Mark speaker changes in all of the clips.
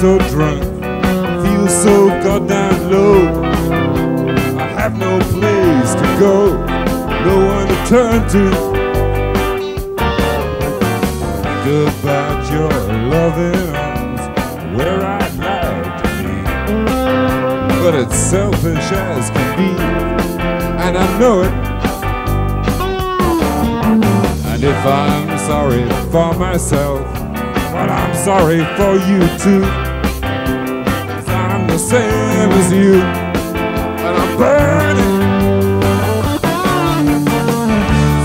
Speaker 1: so drunk, feel so goddamn low. I have no place to go, no one to turn to. Think about your loving arms, where I'd like to be. But it's selfish as can be, and I know it. And if I'm sorry for myself, well, I'm sorry for you too. The same as you, and I'm burning.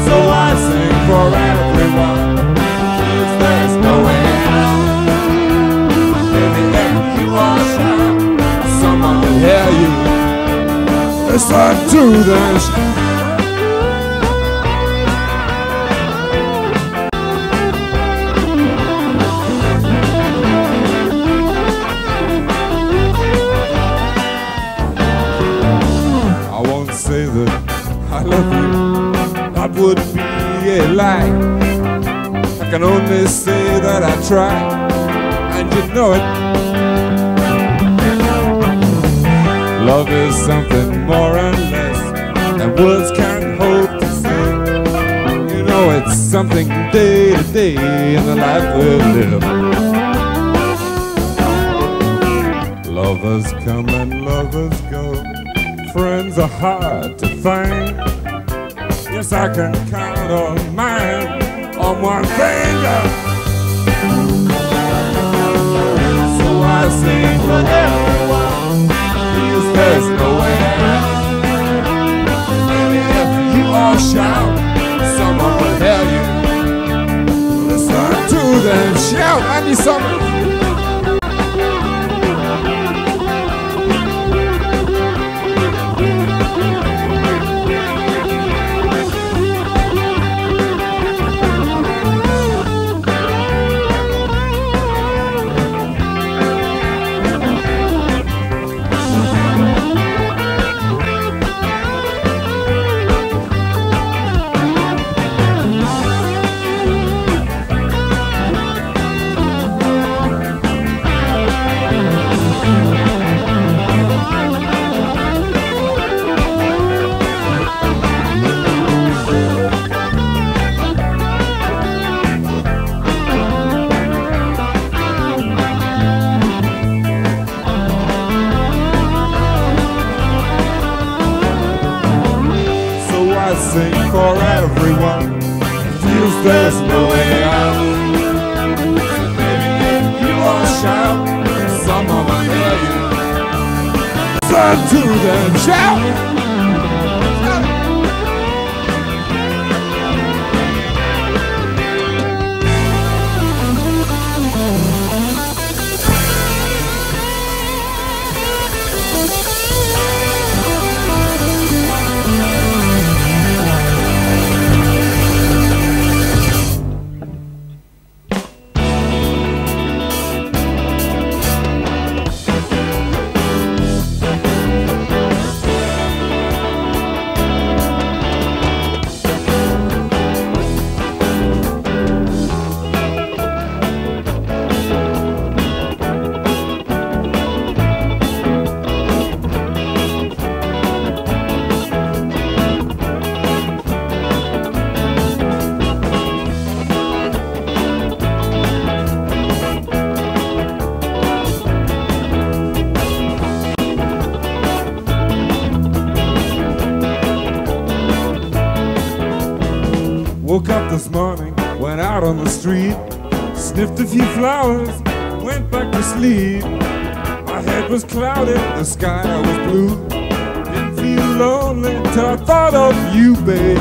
Speaker 1: So I sing for everyone. 'cause there's no way out. Maybe if you are shy, someone will hear you. Listen to the love you. That would be a lie. I can only say that I try, and you know it. Love is something more and less than words can't hope to say. You know it's something day to day in the life we live. Lovers come and lovers go. Friends are hard to find. Yes, I can count on mine on one finger. So I sing for everyone, because there's no way out. If you all shout, someone will hear you. Listen to them shout. I need someone. To them shout. Morning, went out on the street, sniffed a few flowers, went back to sleep. My head was clouded, the sky was blue. Didn't feel lonely till I thought of you, babe.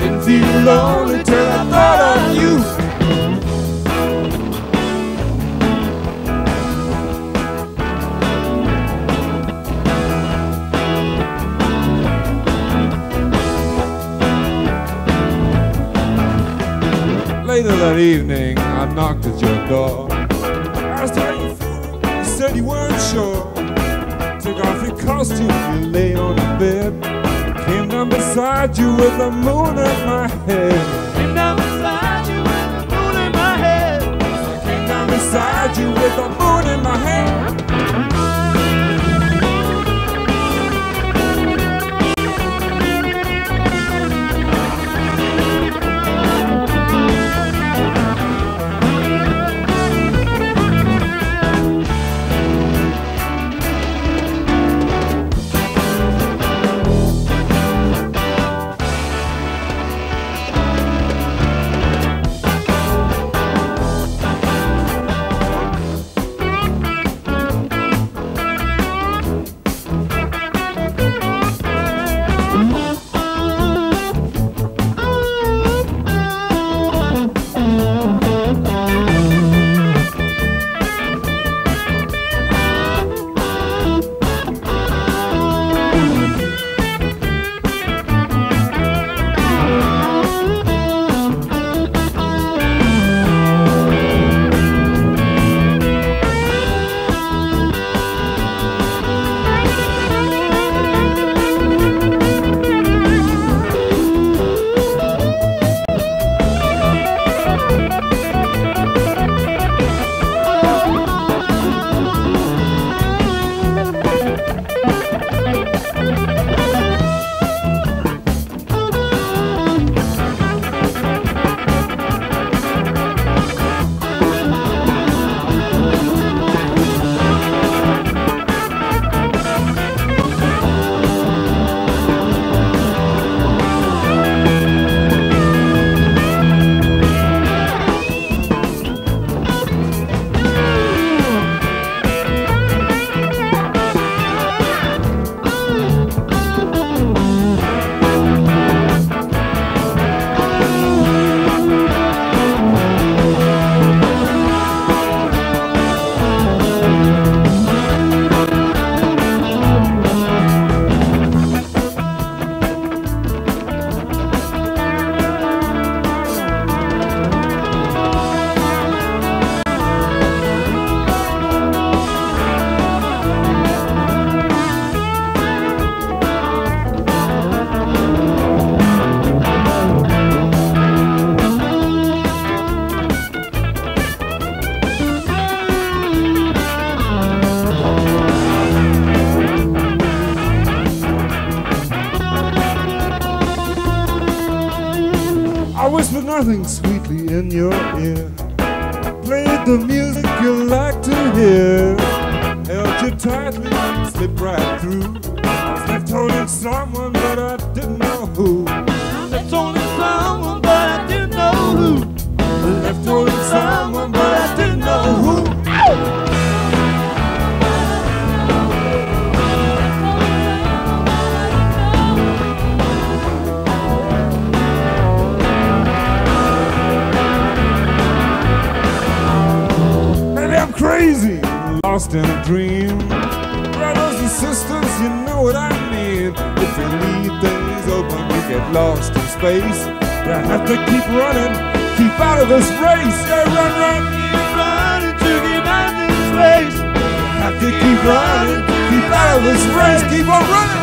Speaker 1: Didn't feel lonely till I thought of you. That evening, I knocked at your door. Asked how you feeling. You said you weren't sure. Took off your costume, you lay on the bed. Came down beside you with the moon in my head.
Speaker 2: Came down beside you with the moon in my head.
Speaker 1: Came down beside you with the moon in my hand. Whispered sweetly in your ear. Played the music you like to hear. Held you tightly, slipped right through. I was left holding someone, but I didn't know who.
Speaker 2: Left holding someone, but I didn't know who.
Speaker 1: Left holding someone, but I didn't know who. Lost in a dream. Brothers and sisters, you know what I mean. If you leave things open, you get lost in space. You have to keep running, keep out of this race. Yeah, run, run.
Speaker 2: Keep running to get out of this race.
Speaker 1: You Have to keep running, keep out of this race. Keep on running.